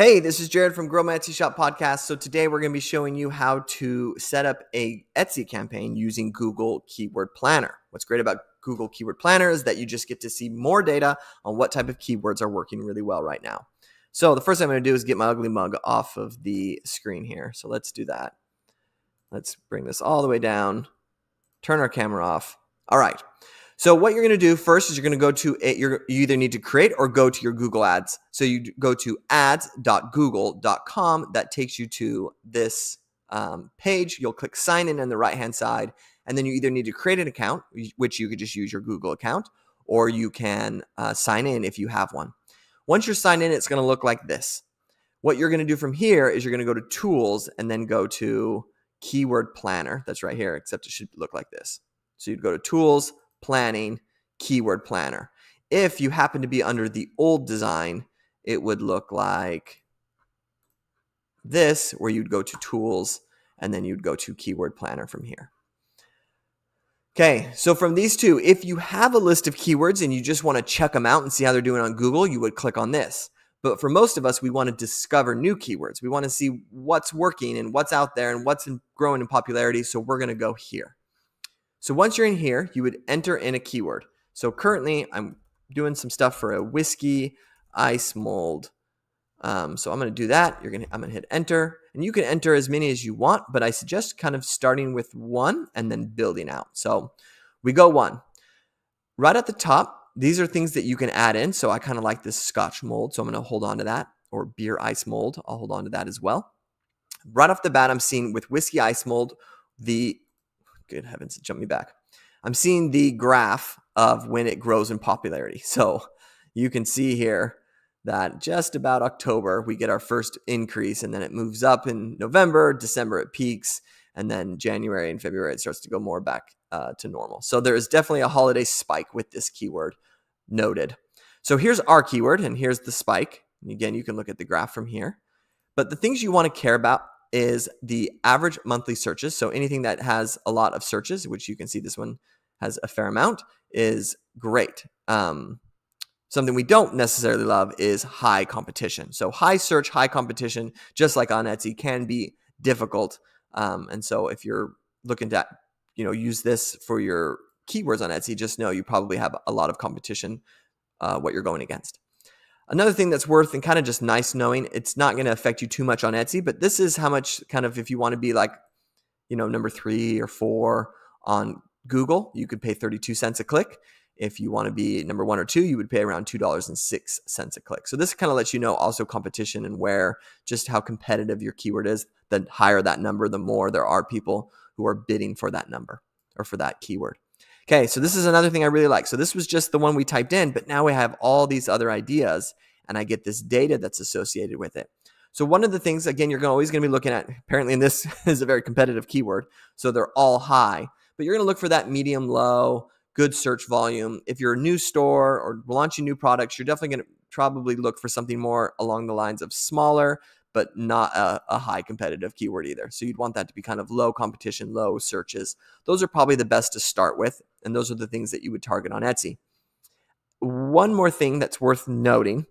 Hey, this is Jared from Grow My Etsy Shop podcast. So today we're going to be showing you how to set up a Etsy campaign using Google Keyword Planner. What's great about Google Keyword Planner is that you just get to see more data on what type of keywords are working really well right now. So the first thing I'm going to do is get my ugly mug off of the screen here. So let's do that. Let's bring this all the way down, turn our camera off. All right. So what you're going to do first is you're going to go to a, you either need to create or go to your Google Ads. So you go to ads.google.com. That takes you to this um, page. You'll click sign in on the right hand side, and then you either need to create an account, which you could just use your Google account, or you can uh, sign in if you have one. Once you're signed in, it's going to look like this. What you're going to do from here is you're going to go to tools and then go to keyword planner. That's right here, except it should look like this. So you'd go to tools, planning keyword planner. If you happen to be under the old design, it would look like this, where you'd go to tools and then you'd go to keyword planner from here. Okay, so from these two, if you have a list of keywords and you just want to check them out and see how they're doing on Google, you would click on this. But for most of us, we want to discover new keywords. We want to see what's working and what's out there and what's in, growing in popularity. So we're going to go here. So once you're in here, you would enter in a keyword. So currently, I'm doing some stuff for a whiskey ice mold. Um, so I'm going to do that. You're going to I'm going to hit enter, and you can enter as many as you want, but I suggest kind of starting with one and then building out. So we go one. Right at the top, these are things that you can add in. So I kind of like this Scotch mold, so I'm going to hold on to that, or beer ice mold. I'll hold on to that as well. Right off the bat, I'm seeing with whiskey ice mold, the good heavens, jump me back. I'm seeing the graph of when it grows in popularity. So you can see here that just about October, we get our first increase, and then it moves up in November, December, it peaks, and then January and February, it starts to go more back uh, to normal. So there is definitely a holiday spike with this keyword noted. So here's our keyword, and here's the spike. And again, you can look at the graph from here. But the things you want to care about is the average monthly searches. So anything that has a lot of searches, which you can see this one has a fair amount, is great. Um, something we don't necessarily love is high competition. So high search, high competition, just like on Etsy, can be difficult. Um, and so if you're looking to, you know, use this for your keywords on Etsy, just know you probably have a lot of competition uh, what you're going against. Another thing that's worth and kind of just nice knowing, it's not going to affect you too much on Etsy, but this is how much kind of if you want to be like, you know, number three or four on Google, you could pay 32 cents a click. If you want to be number one or two, you would pay around $2.06 a click. So this kind of lets you know also competition and where just how competitive your keyword is. The higher that number, the more there are people who are bidding for that number or for that keyword. Okay, so this is another thing I really like. So this was just the one we typed in, but now we have all these other ideas and I get this data that's associated with it. So one of the things, again, you're always going to be looking at, apparently, and this is a very competitive keyword, so they're all high, but you're going to look for that medium low, good search volume. If you're a new store or launching new products, you're definitely going to probably look for something more along the lines of smaller, but not a, a, high competitive keyword either. So you'd want that to be kind of low competition, low searches. Those are probably the best to start with. And those are the things that you would target on Etsy. One more thing that's worth noting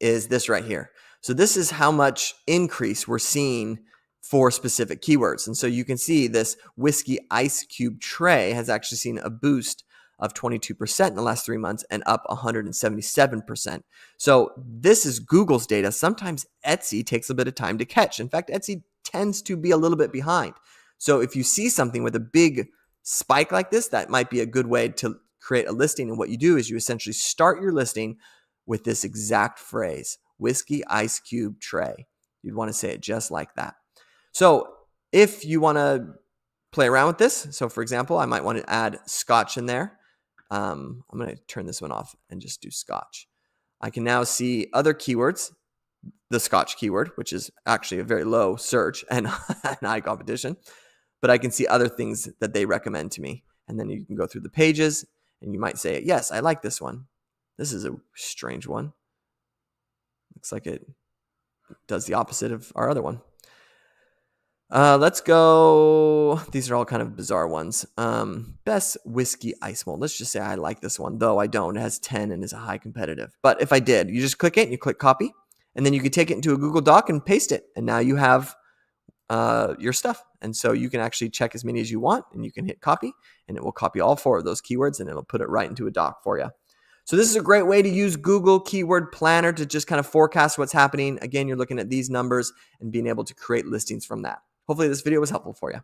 is this right here. So this is how much increase we're seeing for specific keywords. And so you can see this whiskey ice cube tray has actually seen a boost of 22% in the last three months and up 177%. So this is Google's data. Sometimes Etsy takes a bit of time to catch. In fact, Etsy tends to be a little bit behind. So if you see something with a big spike like this, that might be a good way to create a listing. And what you do is you essentially start your listing with this exact phrase whiskey ice cube tray. You'd want to say it just like that. So if you want to play around with this, so for example, I might want to add scotch in there. Um, I'm going to turn this one off and just do Scotch. I can now see other keywords, the Scotch keyword, which is actually a very low search and high competition, but I can see other things that they recommend to me. And then you can go through the pages and you might say, yes, I like this one. This is a strange one. Looks like it does the opposite of our other one. Uh, let's go. These are all kind of bizarre ones. Um, best whiskey ice mold. Let's just say I like this one, though I don't. It has 10 and is a high competitive. But if I did, you just click it and you click copy. and then you can take it into a Google Doc and paste it, and now you have uh, your stuff. And so you can actually check as many as you want, and you can hit copy, and it will copy all four of those keywords, and it'll put it right into a doc for you. So this is a great way to use Google Keyword Planner to just kind of forecast what's happening. Again, you're looking at these numbers and being able to create listings from that. Hopefully this video was helpful for you.